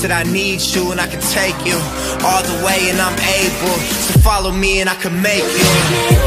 That I need you and I can take you all the way and I'm able to follow me and I can make you.